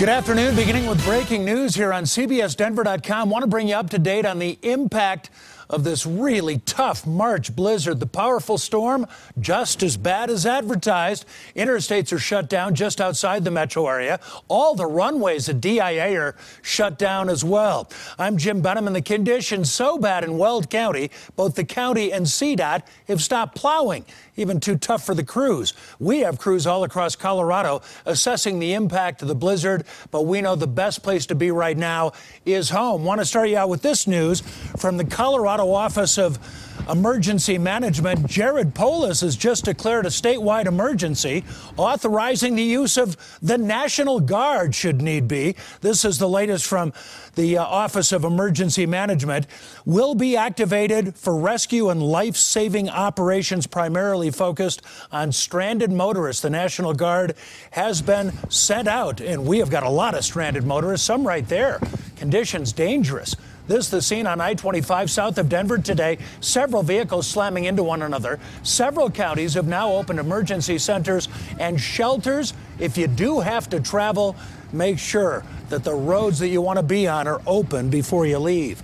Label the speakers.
Speaker 1: Good afternoon. Beginning with breaking news here on CBSDenver.com. Want to bring you up to date on the impact of this really tough March blizzard. The powerful storm, just as bad as advertised. Interstates are shut down just outside the metro area. All the runways at DIA are shut down as well. I'm Jim Benemann, and the conditions so bad in Weld County, both the county and CDOT have stopped plowing. Even too tough for the crews. We have crews all across Colorado assessing the impact of the blizzard, but we know the best place to be right now is home. Want to start you out with this news from the Colorado Office of Emergency Management, Jared Polis has just declared a statewide emergency, authorizing the use of the National Guard should need be. This is the latest from the uh, Office of Emergency Management. Will be activated for rescue and life saving operations, primarily focused on stranded motorists. The National Guard has been sent out, and we have got a lot of stranded motorists, some right there. Conditions dangerous. This is the scene on I-25 south of Denver today. Several vehicles slamming into one another. Several counties have now opened emergency centers and shelters. If you do have to travel, make sure that the roads that you want to be on are open before you leave.